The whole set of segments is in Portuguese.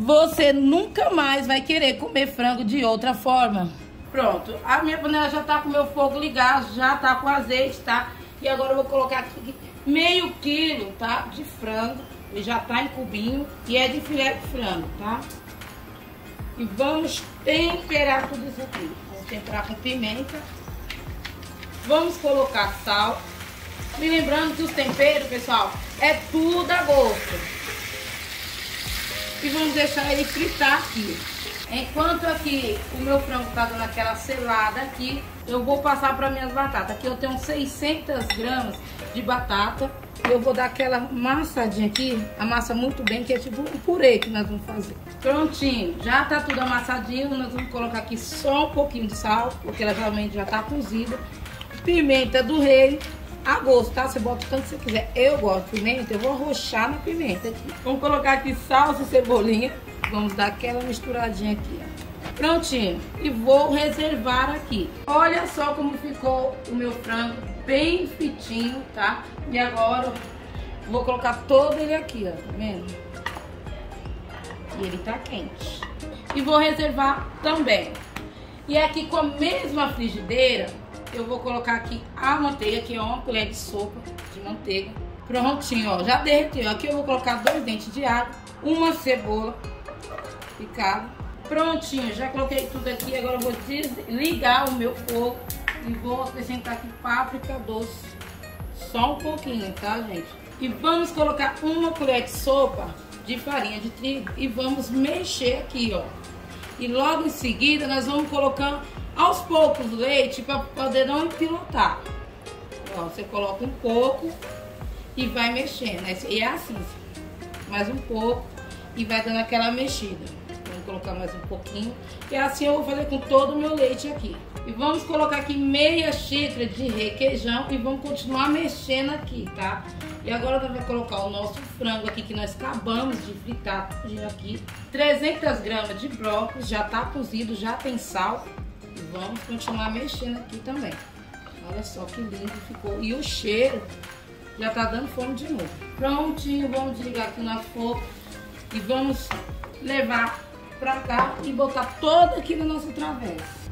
Você nunca mais vai querer comer frango de outra forma. Pronto, a minha panela já tá com meu fogo ligado, já tá com azeite, tá? E agora eu vou colocar aqui meio quilo, tá? De frango, e já tá em cubinho, e é de filé de frango, tá? E vamos temperar tudo isso aqui. Vamos temperar com pimenta. Vamos colocar sal. Me lembrando que os temperos, pessoal, é tudo a gosto. E vamos deixar ele fritar aqui. Enquanto aqui o meu frango tá dando aquela selada aqui, eu vou passar para minhas batatas. Aqui eu tenho 600 gramas de batata. Eu vou dar aquela massadinha aqui, amassa muito bem, que é tipo um purê que nós vamos fazer. Prontinho, já tá tudo amassadinho, nós vamos colocar aqui só um pouquinho de sal, porque ela realmente já tá cozida. Pimenta do rei, a gosto, tá? Você bota o tanto que você quiser. Eu gosto de pimenta, eu vou arrochar na pimenta aqui. Vamos colocar aqui salsa e cebolinha. Vamos dar aquela misturadinha aqui, ó. Prontinho. E vou reservar aqui. Olha só como ficou o meu frango bem fitinho, tá? E agora vou colocar todo ele aqui, ó. Tá vendo? E ele tá quente. E vou reservar também. E aqui com a mesma frigideira, eu vou colocar aqui a manteiga, que é uma colher de sopa de manteiga. Prontinho, ó, já derreteu. Aqui eu vou colocar dois dentes de água, uma cebola picada. Prontinho, já coloquei tudo aqui. Agora eu vou desligar o meu fogo e vou acrescentar aqui páprica doce. Só um pouquinho, tá, gente? E vamos colocar uma colher de sopa de farinha de trigo e vamos mexer aqui, ó. E logo em seguida nós vamos colocando aos poucos o leite para poder não empilotar. Ó, você coloca um pouco e vai mexendo. E é assim, mais um pouco e vai dando aquela mexida. Vamos colocar mais um pouquinho. E assim eu vou fazer com todo o meu leite aqui. E vamos colocar aqui meia xícara de requeijão e vamos continuar mexendo aqui, tá? E agora nós vamos colocar o nosso frango aqui que nós acabamos de fritar aqui. 300 gramas de brócolis, já tá cozido, já tem sal. Vamos continuar mexendo aqui também. Olha só que lindo ficou. E o cheiro já tá dando fome de novo. Prontinho, vamos desligar aqui nosso fogo. E vamos levar pra cá e botar todo aqui na nossa travessa.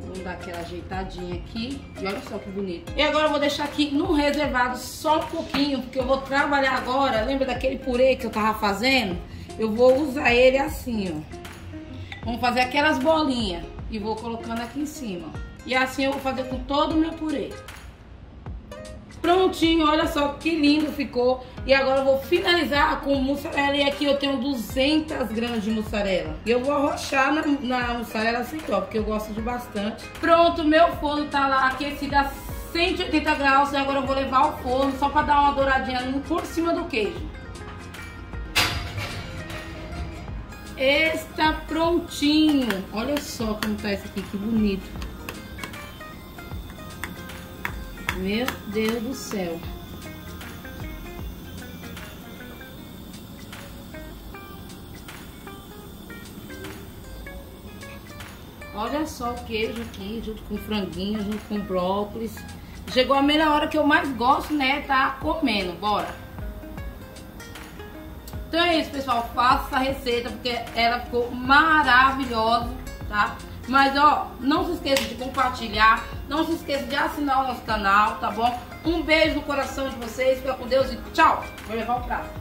Vamos dar aquela ajeitadinha aqui. E olha só que bonito. E agora eu vou deixar aqui no reservado só um pouquinho, porque eu vou trabalhar agora. Lembra daquele purê que eu tava fazendo? Eu vou usar ele assim, ó. Vamos fazer aquelas bolinhas e vou colocando aqui em cima. E assim eu vou fazer com todo o meu purê. Prontinho, olha só que lindo ficou. E agora eu vou finalizar com mussarela. E aqui eu tenho 200 gramas de mussarela. E eu vou arrochar na, na mussarela assim, ó, porque eu gosto de bastante. Pronto, meu forno tá lá aquecido a 180 graus. E agora eu vou levar ao forno só pra dar uma douradinha por cima do queijo. Está prontinho. Olha só como tá esse aqui, que bonito. Meu Deus do céu. Olha só o queijo aqui, junto com franguinho, junto com brócolis. Chegou a melhor hora que eu mais gosto, né? Tá comendo. Bora! Então é isso, pessoal. Faça essa receita porque ela ficou maravilhosa, tá? Mas, ó, não se esqueça de compartilhar. Não se esqueça de assinar o nosso canal, tá bom? Um beijo no coração de vocês. Fica com Deus e tchau. Vou levar o prato.